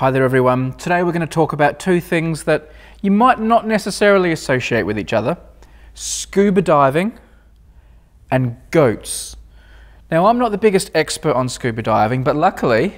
Hi there, everyone. Today we're going to talk about two things that you might not necessarily associate with each other scuba diving and goats. Now, I'm not the biggest expert on scuba diving, but luckily,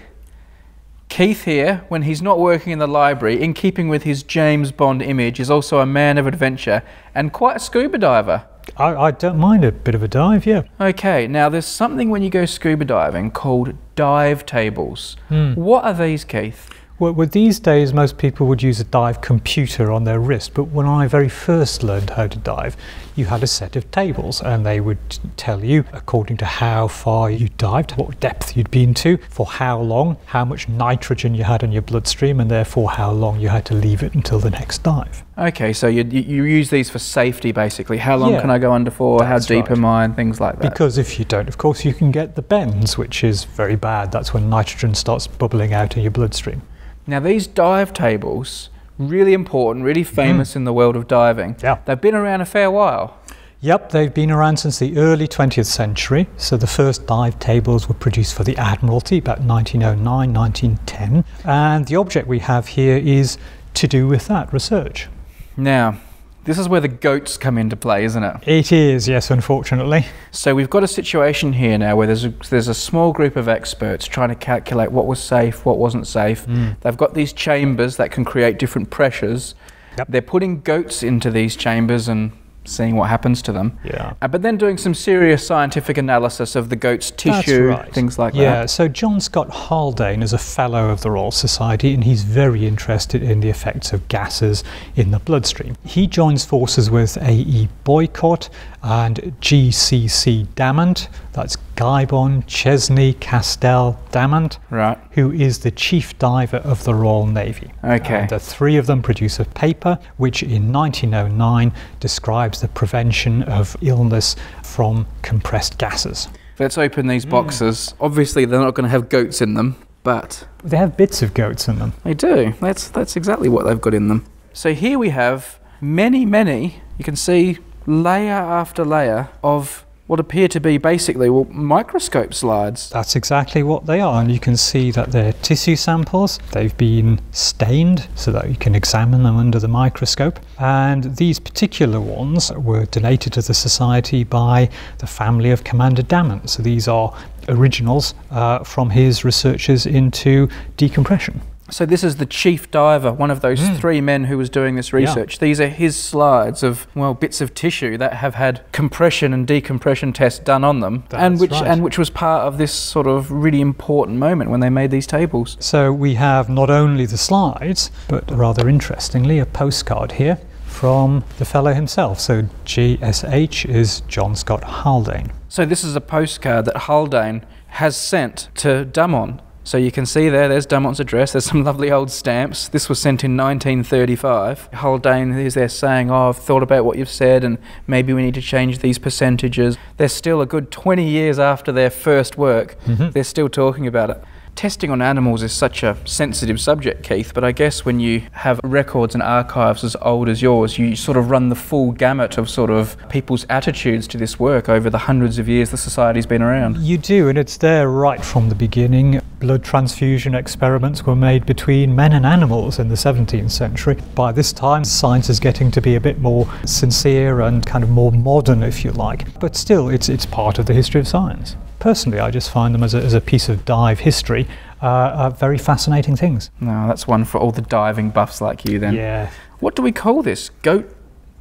Keith here, when he's not working in the library, in keeping with his James Bond image, is also a man of adventure and quite a scuba diver. I, I don't mind a bit of a dive, yeah. Okay, now there's something when you go scuba diving called dive tables. Hmm. What are these, Keith? Well, these days, most people would use a dive computer on their wrist, but when I very first learned how to dive, you had a set of tables, and they would tell you, according to how far you dived, what depth you'd been to, for how long, how much nitrogen you had in your bloodstream, and therefore how long you had to leave it until the next dive. Okay, so you, you you use these for safety basically. How long Yeah, can I go under for? How deep right. am I? And things like that. Because if you don't, of course, you can get the bends, which is very bad. That's when nitrogen starts bubbling out in your bloodstream. Now, these dive tables, really important, really famous in the world of diving. Mm-hmm. Yeah. They've been around a fair while. Yep, they've been around since the early 20th century. So the first dive tables were produced for the Admiralty about 1909, 1910. And the object we have here is to do with that research. Now, this is where the goats come into play, isn't it? It is, yes, unfortunately. So we've got a situation here now where there's a, there's a small group of experts trying to calculate what was safe, what wasn't safe. Mm. They've got these chambers that can create different pressures. Yep. They're putting goats into these chambers and seeing what happens to them. Yeah. Uh, but then doing some serious scientific analysis of the goat's tissue, right. things like yeah, that. Yeah, so John Scott Haldane is a fellow of the Royal Society and he's very interested in the effects of gases in the bloodstream. He joins forces with A.E. Boycott and G.C.C. Damant, that's Guybon, Chesney, Castell, Damant, Right. who is the chief diver of the Royal Navy. Okay. And the three of them produce a paper which in 1909 describes the prevention of illness from compressed gases. Let's open Hmm. these boxes. Obviously, they're not going to have goats in them, but They have bits of goats in them. they do. That's that's exactly what they've got in them. So here we have many, many. You can see layer after layer of what appear to be basically well, microscope slides. That's exactly what they are, and you can see that they're tissue samples. They've been stained so that you can examine them under the microscope. And these particular ones were donated to the Society by the family of Commander Damant. So these are originals uh, from his researches into decompression. So this is the chief diver, one of those Hmm. three men who was doing this research. These are his slides of well bits of tissue that have had compression and decompression tests done on them, and which right. and which was part of this sort of really important moment when they made these tables. So we have not only the slides, but rather interestingly, a postcard here from the fellow himself. So GSH is John Scott Haldane. So this is a postcard that Haldane has sent to Damant. So you can see there, there's Damant's address. There's some lovely old stamps. This was sent in 1935. Haldane is there saying, "Oh, I've thought about what you've said, and maybe we need to change these percentages." They're still a good 20 years after their first work. Mhm. They're still talking about it. Testing on animals is such a sensitive subject, Keith, but I guess when you have records and archives as old as yours, you sort of run the full gamut of sort of people's attitudes to this work over the hundreds of years the society's been around. You do, and it's there right from the beginning. Blood transfusion experiments were made between men and animals in the 17th century. By this time, science is getting to be a bit more sincere and kind of more modern, if you like. But still, it's, it's part of the history of science. Personally, I just find them as a, as a piece of dive history uh, are very fascinating things. No, that's one for all the diving buffs like you then. Yeah. What do we call this? Goat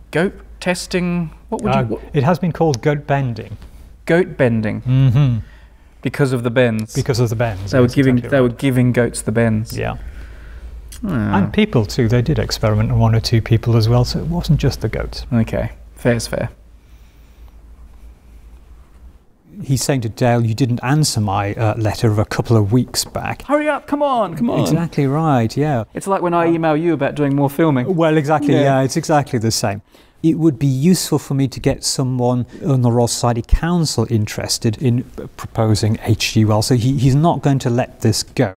goat testing? What would Uh, you what, it has been called goat bending goat bending Mm-hmm. because of the bends. because of the bends. they were giving exactly they were giving goats the bends. Yeah. Ah, And people too. They did experiment on one or two people as well, so it wasn't just the goats. okay. Fair's fair. He's saying to Dale, "You didn't answer my uh, letter of a couple of weeks back." Hurry up, come on, come on. Exactly right. Yeah. It's like when I email you about doing more filming. Well, exactly. Yeah. Yeah. it's exactly the same. It would be useful for me to get someone on the Royal Society Council interested in proposing H.G. Wells. So he, he's not going to let this go.